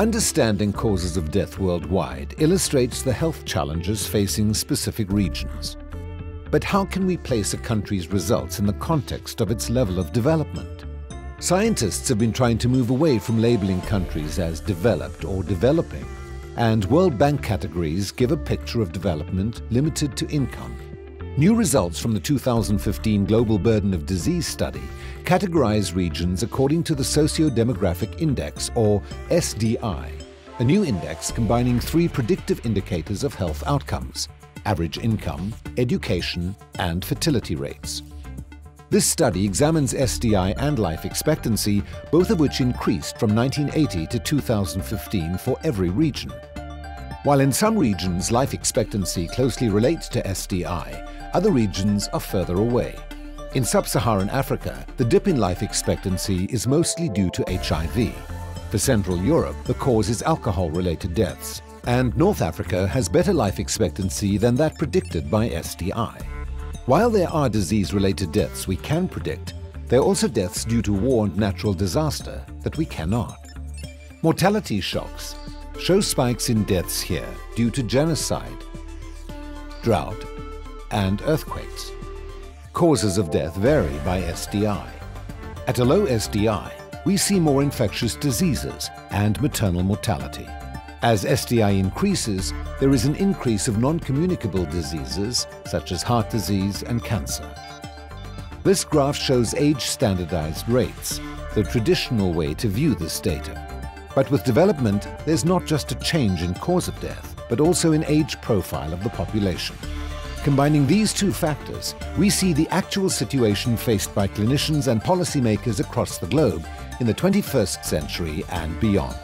Understanding causes of death worldwide illustrates the health challenges facing specific regions. But how can we place a country's results in the context of its level of development? Scientists have been trying to move away from labeling countries as developed or developing, and World Bank categories give a picture of development limited to income. New results from the 2015 Global Burden of Disease study categorize regions according to the Socio-Demographic Index, or SDI, a new index combining three predictive indicators of health outcomes average income, education, and fertility rates. This study examines SDI and life expectancy, both of which increased from 1980 to 2015 for every region. While in some regions life expectancy closely relates to SDI, other regions are further away. In sub-Saharan Africa, the dip in life expectancy is mostly due to HIV. For Central Europe, the cause is alcohol-related deaths. And North Africa has better life expectancy than that predicted by SDI. While there are disease-related deaths we can predict, there are also deaths due to war and natural disaster that we cannot. Mortality shocks show spikes in deaths here due to genocide, drought, and earthquakes. Causes of death vary by SDI. At a low SDI, we see more infectious diseases and maternal mortality. As SDI increases, there is an increase of non-communicable diseases such as heart disease and cancer. This graph shows age-standardized rates, the traditional way to view this data. But with development, there's not just a change in cause of death, but also in age profile of the population. Combining these two factors, we see the actual situation faced by clinicians and policymakers across the globe in the 21st century and beyond.